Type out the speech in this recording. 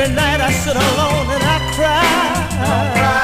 Every night I sit alone and I cry.